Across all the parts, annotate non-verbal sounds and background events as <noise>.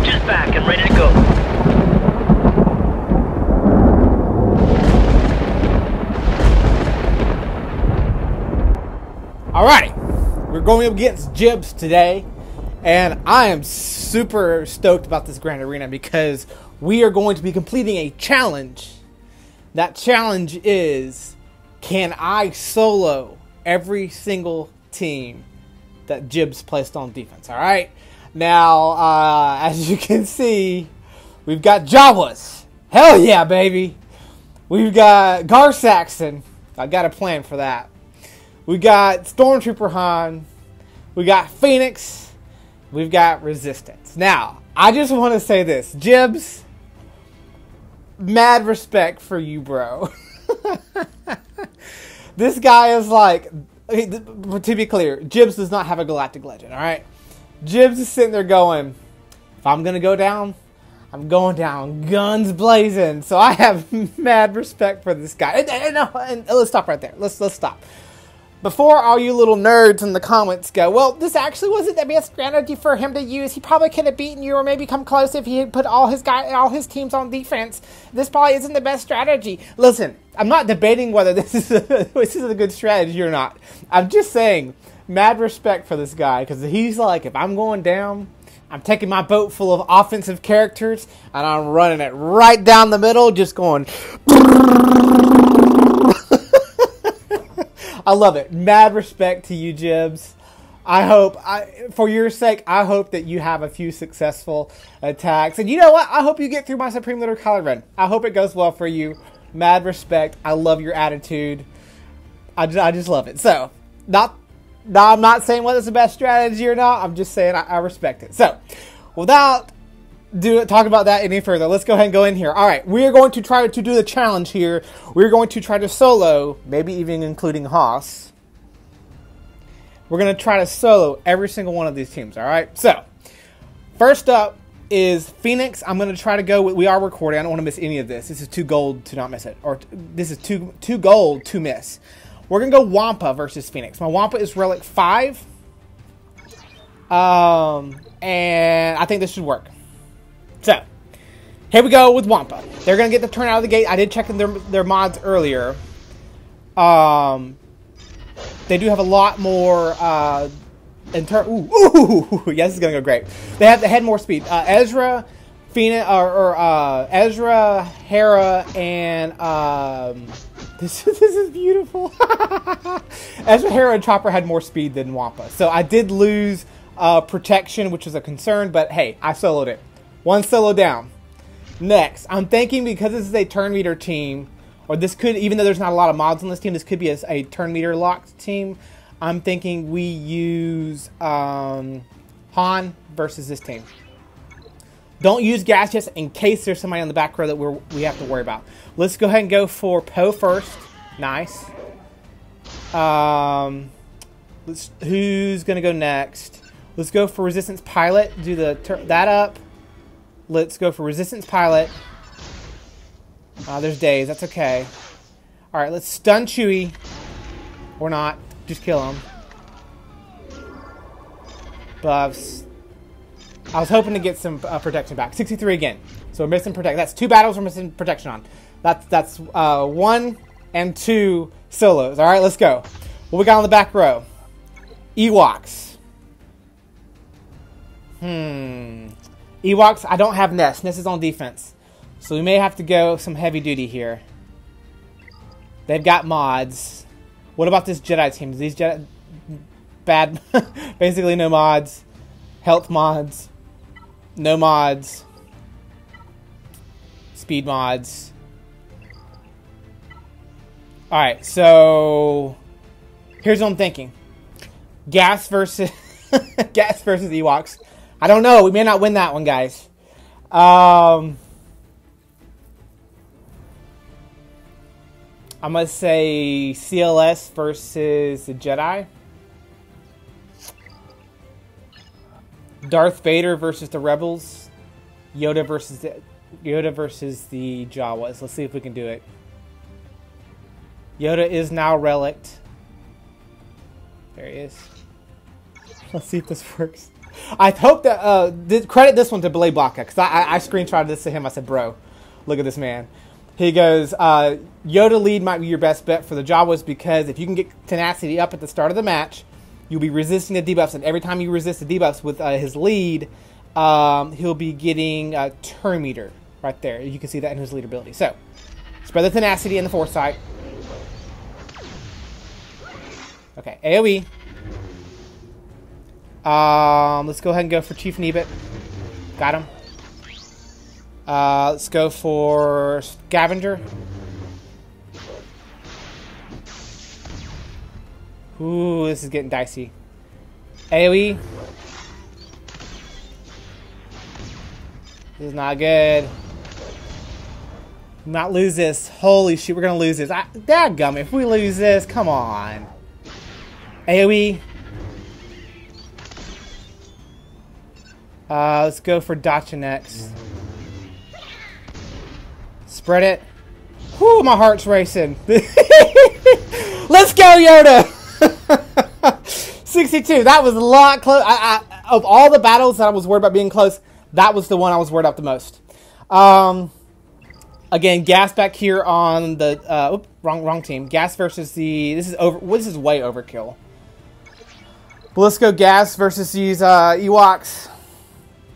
Soldiers back and ready to go. Alrighty, we're going up against Jibs today, and I am super stoked about this Grand Arena because we are going to be completing a challenge. That challenge is can I solo every single team that Jibs placed on defense? Alright, now, uh, as you can see, we've got Jawas. Hell yeah, baby! We've got Gar Saxon. I got a plan for that. We got Stormtrooper Han. We got Phoenix. We've got Resistance. Now, I just want to say this. Jibs, mad respect for you, bro. <laughs> this guy is like, to be clear, Jibs does not have a galactic legend, alright? Jibs is sitting there going, if I'm going to go down, I'm going down guns blazing. So I have <laughs> mad respect for this guy. And, and, and let's stop right there. Let's let's stop before all you little nerds in the comments go, well, this actually wasn't the best strategy for him to use. He probably could have beaten you or maybe come close if he had put all his guy, all his teams on defense. This probably isn't the best strategy. Listen, I'm not debating whether this is a, <laughs> this is a good strategy or not. I'm just saying, mad respect for this guy because he's like, if I'm going down, I'm taking my boat full of offensive characters and I'm running it right down the middle, just going. <laughs> I love it. Mad respect to you, Jibs. I hope, I, for your sake, I hope that you have a few successful attacks. And you know what? I hope you get through my Supreme Leader Kylo Ren. I hope it goes well for you. Mad respect. I love your attitude. I just, I just love it. So, not, no, I'm not saying whether it's the best strategy or not. I'm just saying I, I respect it. So, without do talk about that any further. Let's go ahead and go in here. All right, we are going to try to do the challenge here. We're going to try to solo, maybe even including Hoss. We're going to try to solo every single one of these teams. All right. So first up is Phoenix. I'm going to try to go. With, we are recording. I don't want to miss any of this. This is too gold to not miss it, or this is too too gold to miss. We're gonna go Wampa versus Phoenix. My Wampa is Relic Five. Um, and I think this should work. So, here we go with Wampa. They're going to get the turn out of the gate. I did check their, their mods earlier. Um, they do have a lot more, uh, in turn, ooh, <laughs> ooh, yes, is going to go great. They have, they had more speed. Uh, Ezra, Phoenix, or, or uh, Ezra, Hera, and, um, <laughs> this, this is beautiful. <laughs> Ezra, Hera, and Chopper had more speed than Wampa. So I did lose, uh, protection, which is a concern, but hey, I soloed it. One solo down. Next, I'm thinking because this is a turn meter team, or this could, even though there's not a lot of mods on this team, this could be a, a turn meter locked team. I'm thinking we use um, Han versus this team. Don't use gas just in case there's somebody on the back row that we're, we have to worry about. Let's go ahead and go for Poe first. Nice. Um, let's, who's going to go next? Let's go for Resistance Pilot. Do the that up. Let's go for Resistance Pilot. Uh, there's days. That's okay. All right, let's stun Chewie. Or not. Just kill him. Buffs. I was hoping to get some uh, protection back. 63 again. So we're missing protection. That's two battles we're missing protection on. That's that's uh, one and two solos. All right, let's go. What we got on the back row? Ewoks. Hmm. Ewoks, I don't have Ness. Ness is on defense. So we may have to go some heavy duty here. They've got mods. What about this Jedi team? These Jedi... Bad. <laughs> Basically no mods. Health mods. No mods. Speed mods. Alright, so... Here's what I'm thinking. Gas versus... <laughs> Gas versus Ewoks. I don't know. We may not win that one, guys. Um, I'm going to say CLS versus the Jedi. Darth Vader versus the Rebels. Yoda versus the, Yoda versus the Jawas. Let's see if we can do it. Yoda is now relict. There he is. Let's see if this works. I hope that uh, th- credit this one to Blade Baka because I, I, I screenshotted this to him. I said, "Bro, look at this man." He goes, uh, "Yoda lead might be your best bet for the Jawas because if you can get tenacity up at the start of the match, you'll be resisting the debuffs, and every time you resist the debuffs with uh, his lead, um, he'll be getting a turn meter right there. You can see that in his lead ability. So, spread the tenacity and the foresight. Okay, AoE. Um, let's go ahead and go for Chief Nebit. Got him. Uh, let's go for Scavenger. Ooh, this is getting dicey. AoE. This is not good. Not lose this. Holy shit, we're gonna lose this. I, dadgum, if we lose this, come on. AoE. Uh, let's go for Dathcha next. Spread it. Whoo, my heart's racing. <laughs> let's go, Yoda! <laughs> 62. That was a lot close. I, I, of all the battles that I was worried about being close, that was the one I was worried about the most. Um, again, gas back here on the uh, oops, wrong wrong team. Gas versus the this is over. This is way overkill. But let's go gas versus these uh, Ewoks.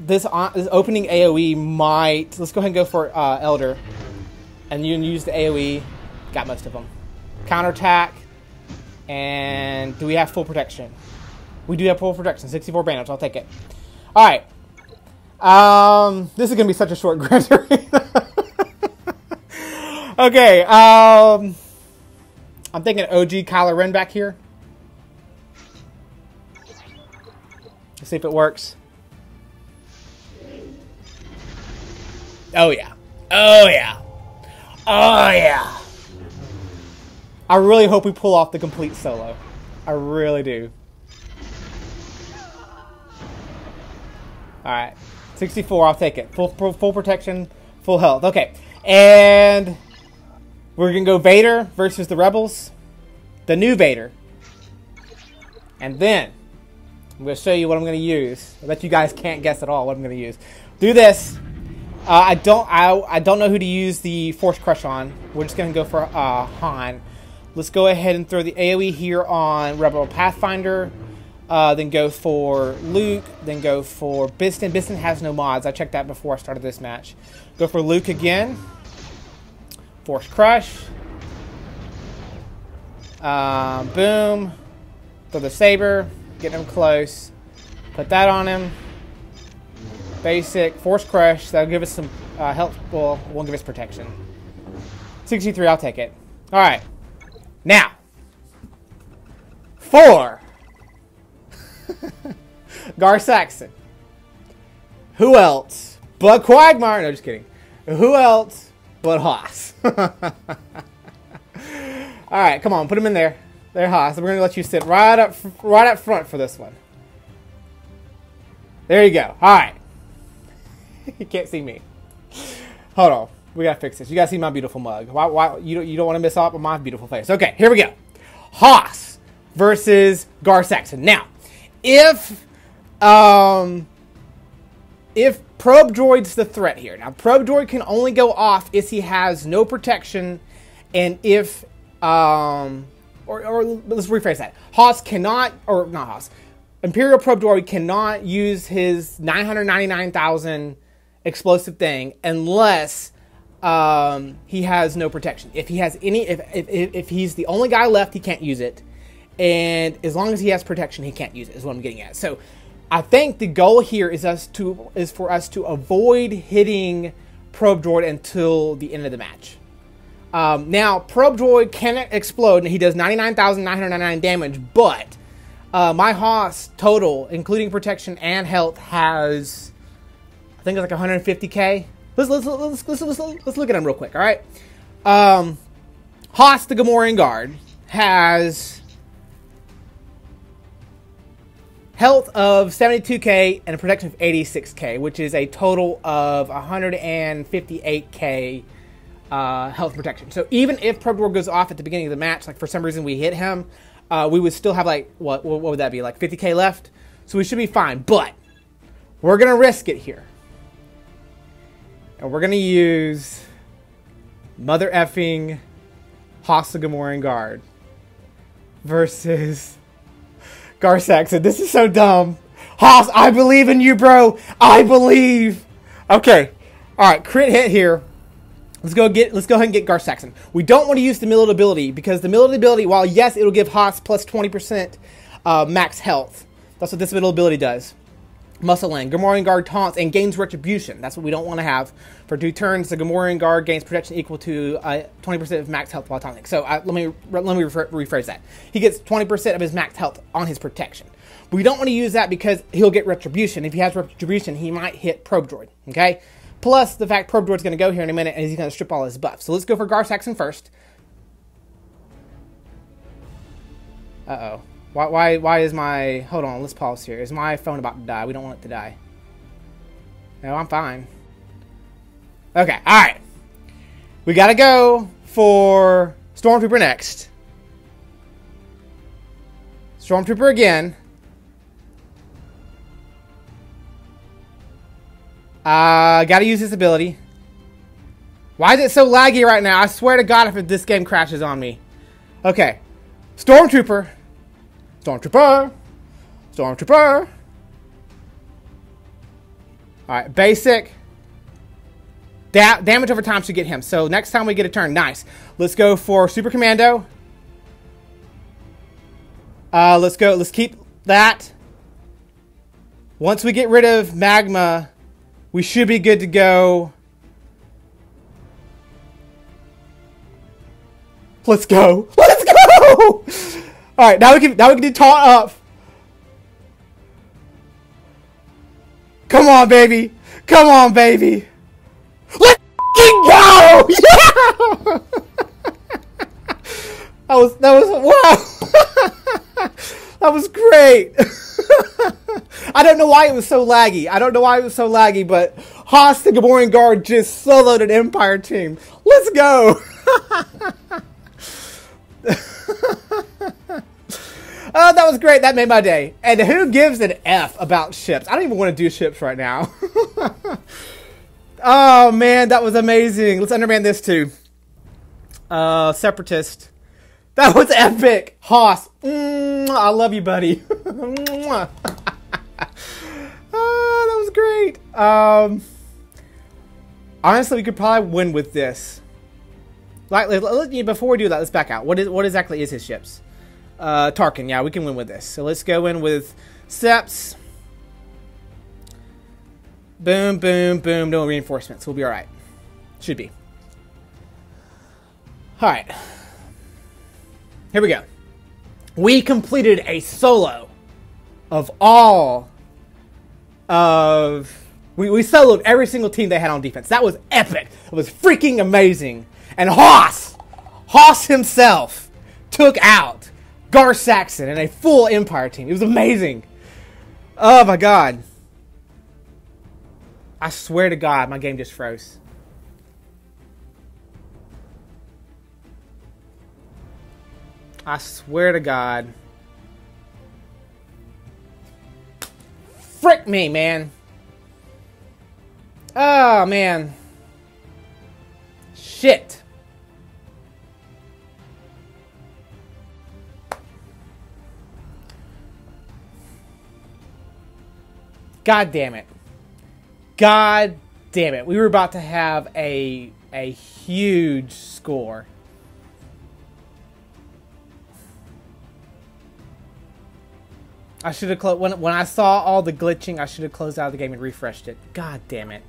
This, uh, this opening AOE might. Let's go ahead and go for uh, Elder, and you can use the AOE. Got most of them. Counterattack, and do we have full protection? We do have full protection. 64 bandits. I'll take it. All right. Um, this is gonna be such a short <laughs> Gran okay. Um, I'm thinking OG Kylo Ren back here. Let's see if it works. Oh yeah. Oh yeah. Oh yeah. I really hope we pull off the complete solo. I really do. Alright. 64, I'll take it. Full, full protection, full health. Okay. And we're going to go Vader versus the Rebels. The new Vader. And then I'm going to show you what I'm going to use. I bet you guys can't guess at all what I'm going to use. Do this. Uh, I don't I, I don't know who to use the Force Crush on. We're just going to go for uh, Han. Let's go ahead and throw the AoE here on Rebel Pathfinder. Uh, then go for Luke. Then go for Bistan. Bistan has no mods. I checked that before I started this match. Go for Luke again. Force Crush. Um, boom. Throw the Saber. Get him close. Put that on him. Basic. Force Crush. That'll give us some uh, health. Well, won't give us protection. 63. I'll take it. All right. Now. Four. <laughs> Gar Saxon. Who else but Quagmire? No, just kidding. Who else but Hoss? <laughs> All right, come on, put him in there. There, Hoss. We're gonna let you sit right up, right up front for this one. There you go. All right. <laughs> you can't see me. Hold on. We gotta fix this. You gotta see my beautiful mug. Why? Why? You don't. You don't want to miss out on my beautiful face. Okay, here we go. Hoss versus Gar Saxon. Now, if um if probe droid's the threat here now probe droid can only go off if he has no protection and if um or, or let's rephrase that hoss cannot or not hoss imperial probe droid cannot use his 999000 explosive thing unless um, he has no protection if he has any if, if, if he's the only guy left he can't use it and as long as he has protection, he can't use it. Is what I'm getting at. So, I think the goal here is us to is for us to avoid hitting Probe Droid until the end of the match. Um, now, Probe Droid can explode, and he does 99,999 damage, but uh, my Hoss total, including protection and health, has I think it's like 150k. Let's let's let's let's, let's, let's look at him real quick. All right, um, Hoss the Gamorrean Guard has health of 72k and a protection of 86k, which is a total of 158k uh, health protection. So even if Droid goes off at the beginning of the match, like for some reason we hit him, uh, we would still have like what what would that be like 50k left? So we should be fine. But We're to risk it here. And we're going to use Mother effing Hoss the Gamorrean Guard versus <laughs> Gar Saxon. This is so dumb. Hoss, I believe in you, bro. I believe. Okay. All right, crit hit here. Let's go get. Let's go ahead and get Gar Saxon. We don't want to use the Millet ability because the Millet ability, while yes, it'll give Hoss plus twenty percent uh, max health. That's what this Millet ability does. Muscle End, Gamorrean Guard taunts and gains retribution. That's what we don't want to have. For two turns, the Gamorrean Guard gains protection equal to uh, 20% of max health while taunting. So uh, let me let me rephrase that. He gets 20% of his max health on his protection. We don't want to use that because he'll get retribution. If he has retribution, he might hit Probe Droid. Okay. Plus the fact Probe Droid's going to go here in a minute and he's going to strip all his buffs. So let's go for Gar Saxon first. Uh oh. Why, why, why is my... Hold on, let's pause here. Is my phone about to die? We don't want it to die. No, I'm fine. Okay, alright. We gotta go for Stormtrooper next. Stormtrooper again. Uh, gotta use this ability. Why is it so laggy right now? I swear to God if this game crashes on me. Okay. Stormtrooper. Stormtrooper! Stormtrooper! Alright, basic. Da damage over time should get him. So next time we get a turn, nice. Let's go for Super Commando. Uh, let's go, let's keep that. Once we get rid of Magma, we should be good to go. Let's go. <laughs> Let's go! All right, now we can now we can do taunt up. Come on, baby. Come on, baby. Let's go! Yeah! <laughs> that was that was wow. <laughs> that was great. <laughs> I don't know why it was so laggy. I don't know why it was so laggy, but Hoss the Gamorrean Guard just soloed an Empire team. Let's go. Oh, that was great. That made my day. And who gives an F about ships? I don't even want to do ships right now. <laughs> oh, man, that was amazing. Let's underman this, too. Uh, Separatist. That was epic. Mm, I love you, buddy. <laughs> <laughs> oh, that was great. Um, honestly, we could probably win with this. Like, before we do that, let's back out. What is what exactly is his ships? Uh, Tarkin, yeah, we can win with this. So let's go in with Seps. Boom, boom, boom. No reinforcements. We'll be alright. Should be. Alright. Here we go. We completed a solo of all of... We, we soloed every single team they had on defense. That was epic. It was freaking amazing. And Hoss, Hoss himself, took out Gar Saxon and a full Empire team. It was amazing. Oh my god. I swear to God, my game just froze. I swear to God. Frick me, man. Oh, man. Shit. God damn it. God damn it. We were about to have a a huge score. I should have closed when when I saw all the glitching. I should have closed out of the game and refreshed it. God damn it!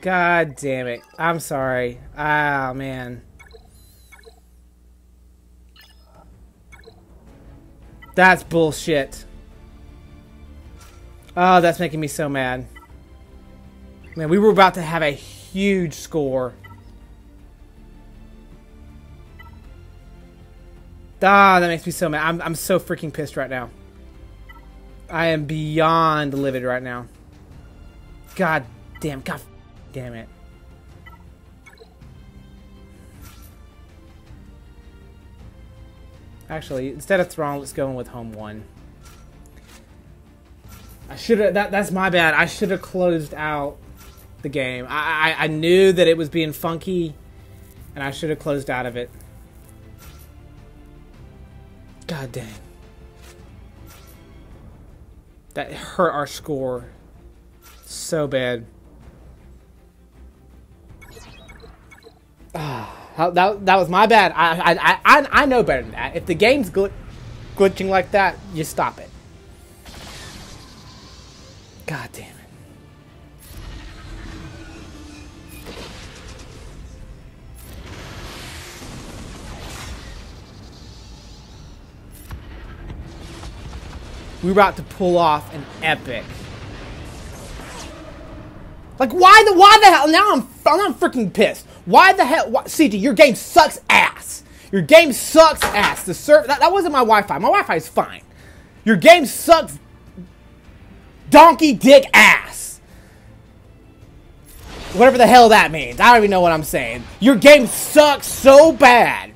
God damn it! I'm sorry. Ah man. That's bullshit. Oh, that's making me so mad. Man, we were about to have a huge score. Ah, that makes me so mad. I'm, I'm so freaking pissed right now. I am beyond livid right now. God damn, god damn it. Actually, instead of Thrawn, let's go in with home one. I should have. That, that's my bad. I should have closed out the game. I, I I knew that it was being funky, and I should have closed out of it. God dang. That hurt our score so bad. That, that was my bad. I, I, I, I know better than that. If the game's gl glitching like that, you stop it. God damn it. We're about to pull off an epic. Like why the why the hell? Now I'm I'm freaking pissed. Why the hell? Why, CG, your game sucks ass. Your game sucks ass. The server that, that wasn't my Wi-Fi. My Wi-Fi is fine. Your game sucks donkey dick ass. Whatever the hell that means. I don't even know what I'm saying. Your game sucks so bad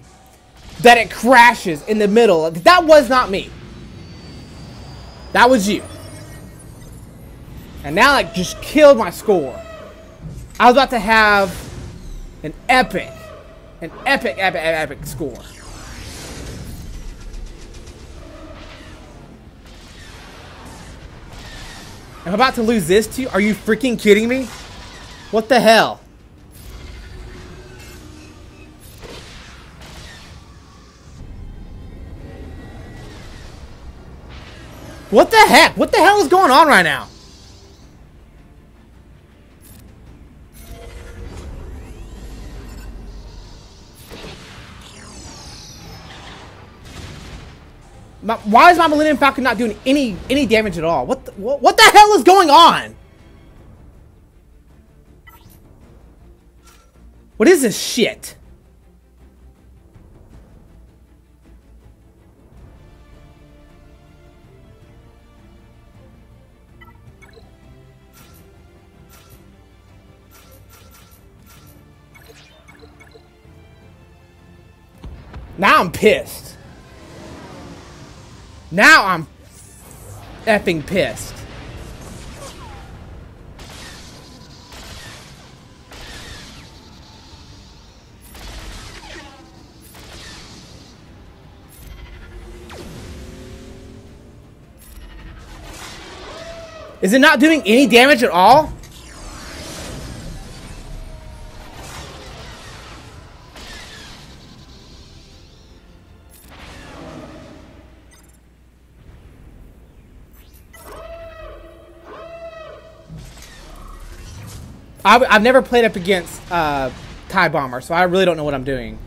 that it crashes in the middle. That was not me. That was you. And now it just killed my score. I was about to have an epic, an epic, epic, epic score. I'm about to lose this to you? Are you freaking kidding me? What the hell? What the heck? What the hell is going on right now? My, why is my Millennium Falcon not doing any any damage at all? What the, what, what the hell is going on? What is this shit? Now I'm pissed. Now I'm effing pissed. Is it not doing any damage at all? I, have never played up against uh, TIE Bomber, so I really don't know what I'm doing.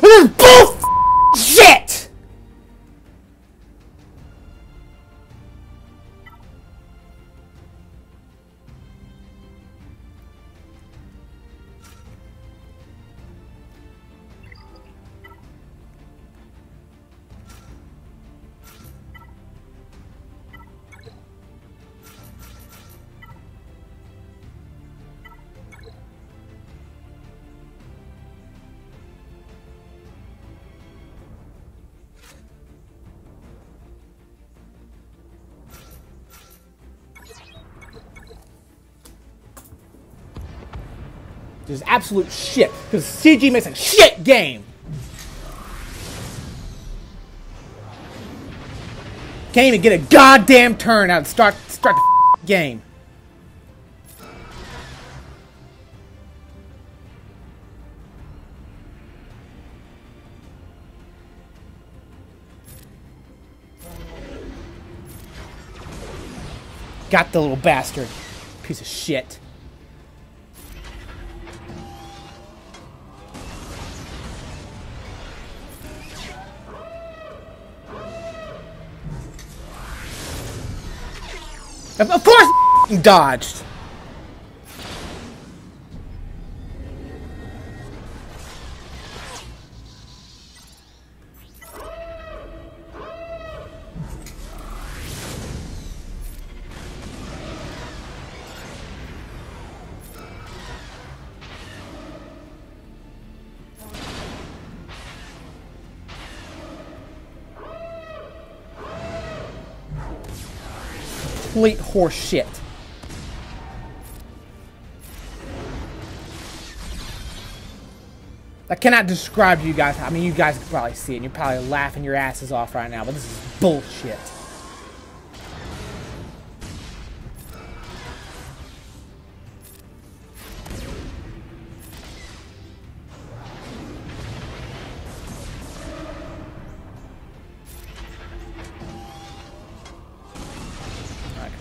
This is bull shit! Just absolute shit. Because CG makes a shit game. Can't even get a goddamn turn out and start start the game. Got the little bastard. Piece of shit. Of, course dodged. Complete horse shit. I cannot describe to you guys. I mean, you guys can probably see it. and You're probably laughing your asses off right now, but this is bullshit.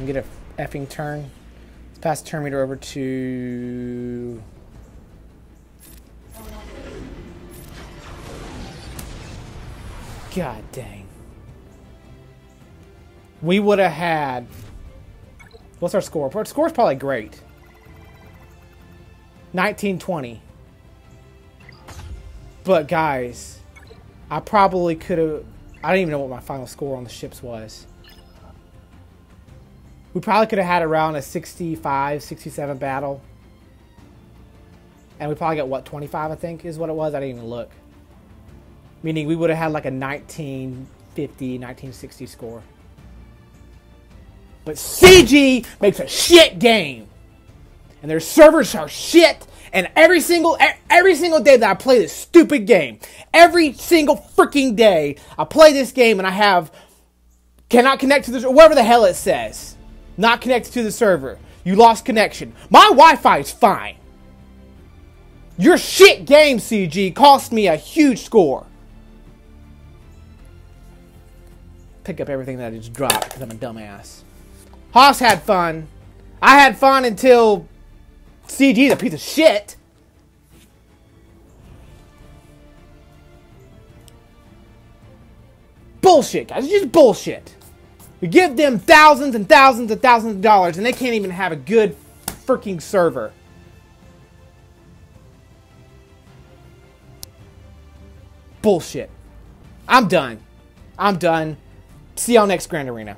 Get a effing turn? Let's pass the turn meter over to... God dang. We would have had... What's our score? Our score's probably great. 1920. But guys, I probably could have... I don't even know what my final score on the ships was. We probably could have had around a 65, 67 battle. And we probably got, what, 25, I think, is what it was? I didn't even look. Meaning we would have had like a 1950, 1960 score. But CG makes a shit game. And their servers are shit. And every single every single day that I play this stupid game, every single freaking day I play this game and I have cannot connect to this or whatever the hell it says. Not connected to the server. You lost connection. My Wi-Fi is fine. Your shit game, CG, cost me a huge score. Pick up everything that I just dropped because I'm a dumbass. Hoss had fun. I had fun until CG's a piece of shit. Bullshit, guys. It's just bullshit. We give them thousands and thousands and thousands of dollars and they can't even have a good freaking server. Bullshit. I'm done. I'm done. See y'all next Grand Arena.